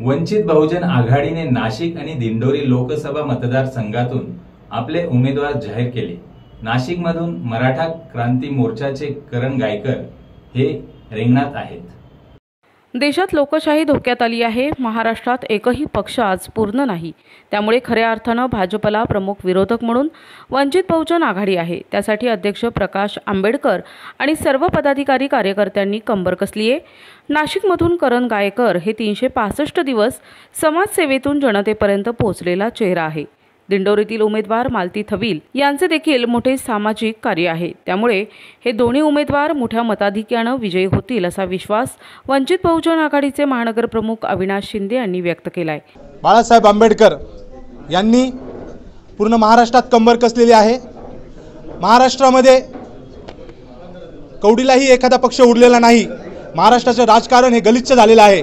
वंचित बहुजन आघाडीने नाशिक आणि दिंडोरी लोकसभा मतदारसंघातून आपले उमेदवार जाहीर केले. नाशिकमधून मराठा क्रांती मोर्चाचे करण गायकर हे रिंगणात आहेत. देशात लोकशाही धोक्यात आली आहे. महाराष्ट्रात एकही पक्ष आज पूर्ण नाही. त्यामुळे खऱ्या अर्थानं भाजपला प्रमुख विरोधक म्हणून वंचित बहुजन आघाडी आहे. त्यासाठी अध्यक्ष प्रकाश आंबेडकर आणि सर्व पदाधिकारी कार्यकर्त्यांनी कंबर कसली आहे? नाशिकमधून करण गायकर हे तीनशे पासष्ट दिवस समाजसेवेतून जनतेपर्यंत पोहोचलेला चेहरा आहे. दिंडोरीतील उमेदवार मालती थवील यांचे देखील मोठे सामाजिक कार्य आहे. त्यामुळे हे दोन्ही उमेदवार मोठ्या मताधिक्यानं विजयी होतील असा विश्वास वंचित बहुजन आघाडीचे महानगर प्रमुख अविनाश शिंदे यांनी व्यक्त केला आहे बाळासाहेब आंबेडकर यांनी पूर्ण महाराष्ट्रात कंबर कसलेली आहे? महाराष्ट्रामध्ये कवडीलाही एखादा पक्ष उरलेला नाही. महाराष्ट्राचं राजकारण हे गलिच्छ झालेलं आहे.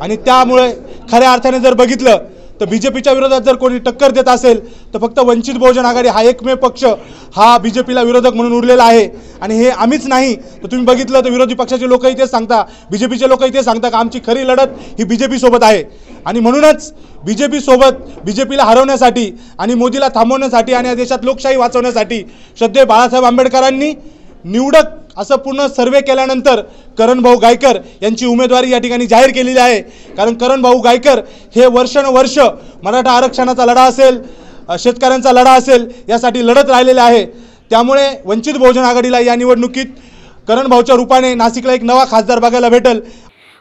आणि त्यामुळे खऱ्या अर्थाने जर बघितलं तर बी जे पीच्या विरोधात जर कोणी टक्कर देत असेल तर फक्त वंचित बहुजन आघाडी हा एकमेव पक्ष हा बी जे पीला विरोधक म्हणून उरलेला आहे. आणि हे आम्हीच नाही तर तुम्ही बघितलं तर विरोधी पक्षाचे लोकही तेच सांगता बी जे पीचे लोकही तेच सांगता का आमची खरी लढत ही बी जे पीसोबत आहे. आणि म्हणूनच बी जे पीसोबत बी जे पीला हरवण्यासाठी आणि मोदीला थांबवण्यासाठी आणि या देशात लोकशाही वाचवण्यासाठी श्रद्धे बाळासाहेब आंबेडकरांनी निवडक असं पूर्ण सर्वे केल्यानंतर करणभाऊ गायकर यांची उमेदवारी या ठिकाणी जाहीर केलेली आहे. कारण करणभाऊ गायकर हे वर्षानुवर्ष मराठा आरक्षणाचा लढा असेल शेतकऱ्यांचा लढा असेल यासाठी लढत राहिलेले आहे. त्यामुळे वंचित बहुजन आघाडीला या निवडणुकीत करणभाऊच्या रूपाने नाशिकला एक नवा खासदार बघायला भेटेल.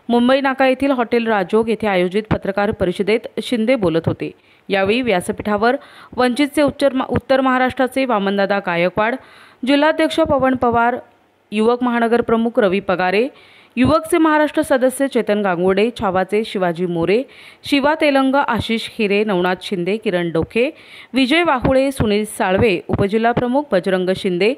मुंबई नाका येथील हॉटेल राजोग येथे आयोजित पत्रकार परिषदेत शिंदे बोलत होते. यावेळी व्यासपीठावर वंचितचे उत्तर उत्तर महाराष्ट्राचे वामनदादा गायकवाड जिल्हाध्यक्ष पवन पवार युवक महानगर प्रमुख रवी पगारे युवकचे महाराष्ट्र सदस्य चेतन गांगोडे छावाचे शिवाजी मोरे शिवा तेलंग आशिष हिरे नवनाथ शिंदे किरण डोके विजय वाहुळे सुनील साळवे उपजिल्हाप्रमुख बजरंग शिंदे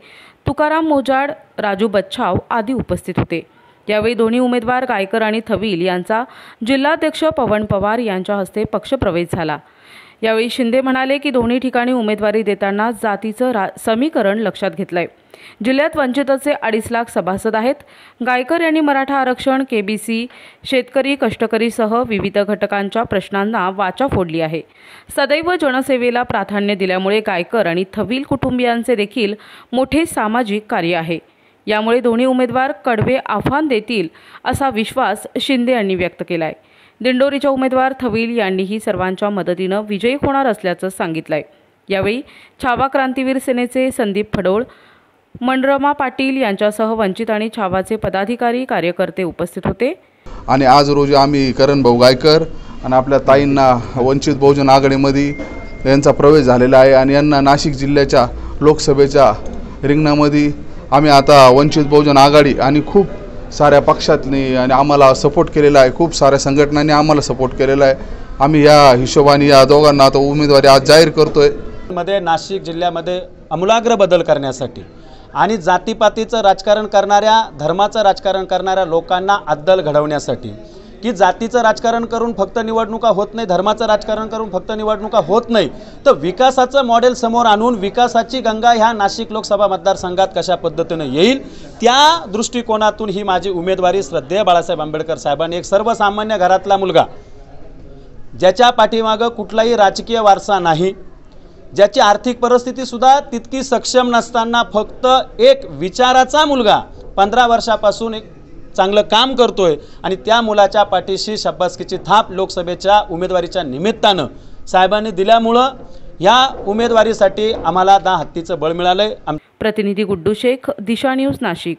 तुकाराम मोजाड राजू बच्छाव आदी उपस्थित होते. यावेळी दोन्ही उमेदवार गायकर आणि थवील यांचा जिल्हाध्यक्ष पवन पवार यांच्या हस्ते पक्षप्रवेश झाला. यावेळी शिंदे म्हणाले की दोन्ही ठिकाणी उमेदवारी देताना जातीचं रा समीकरण लक्षात घेतलंय. जिल्ह्यात वंचितचे अडीच लाख सभासद आहेत. गायकर यांनी मराठा आरक्षण केबीसी शेतकरी कष्टकरीसह विविध घटकांच्या प्रश्नांना वाचा फोडली आहे. सदैव जनसेवेला प्राधान्य दिल्यामुळे गायकर आणि थवील कुटुंबियांचे देखील मोठे सामाजिक कार्य आहे. यामुळे दोन्ही उमेदवार कडवे आव्हान देतील असा विश्वास शिंदे यांनी व्यक्त केला आहे दिंडोरीच्या उमेदवार थवील यांनीही सर्वांच्या मदतीनं विजयी होणार असल्याचं सांगितलं आहे यावेळी छावा क्रांतीवीर सेनेचे संदीप फडोळ मनरमा पाटील यांच्यासह वंचित आणि छावाचे पदाधिकारी कार्यकर्ते उपस्थित होते. आणि आज रोजी आम्ही करण भाऊ गायकर आणि आपल्या ताईंना वंचित बहुजन आघाडीमध्ये यांचा प्रवेश झालेला आहे आणि यांना नाशिक जिल्ह्याच्या लोकसभेच्या रिंगणामध्ये आम्ही आता वंचित बहुजन आघाडी आणि खूप साऱ्या पक्षातनी आणि आम्हाला सपोर्ट केलेला आहे. खूप साऱ्या संघटनांनी आम्हाला सपोर्ट केलेला आहे. आम्ही या हिशोबाने या दोघांना आता उमेदवारी आज जाहीर करतोय. मध्ये नाशिक जिल्ह्यामध्ये आमूलाग्र बदल करण्यासाठी आणि जातीपातीचं राजकारण करणाऱ्या धर्माचं राजकारण करणाऱ्या लोकांना अद्दल घडवण्यासाठी की जातीचं राजकारण करून फक्त निवडणुका होत नाही धर्माचं राजकारण करून फक्त निवडणुका होत नाही तर विकासाचं मॉडेल समोर आणून विकासाची गंगा ह्या नाशिक लोकसभा मतदारसंघात कशा पद्धतीनं येईल त्या दृष्टिकोनातून ही माझी उमेदवारी श्रद्धेय बाळासाहेब आंबेडकर साहेबांनी एक सर्वसामान्य घरातला मुलगा ज्याच्या पाठीमागं कुठलाही राजकीय वारसा नाही ज्याची आर्थिक परिस्थितीसुद्धा तितकी सक्षम नसताना फक्त एक विचाराचा मुलगा पंधरा वर्षापासून एक चांगलं काम करतोय आणि त्या मुलाच्या पाठीशी शब्बासकीची थाप लोकसभेच्या उमेदवारीच्या निमित्तानं साहेबांनी दिल्यामुळं ह्या उमेदवारीसाठी आम्हाला दहा हत्तीचं बळ मिळालंय. प्रतिनिधी गुड्डू शेख दिशा न्यूज नाशिक.